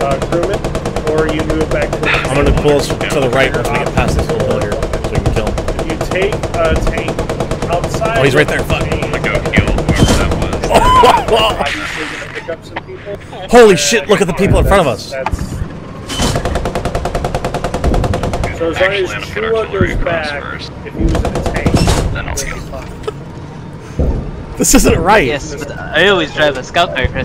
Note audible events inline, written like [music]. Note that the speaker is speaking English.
uh, crewman, or you move back to I'm gonna pull us to the right once we get past this little hill here, so we can kill him. If you take a tank outside. Oh, he's right there, fuck. I'm gonna go heal whoever that was. [laughs] Pick up some people. Holy shit, look at the people in front of us. That's. So as long as I'm goes back, first. if he was in a tank, Then I'll kill him. This isn't right. Yes, but I always drive a scout car, Chris.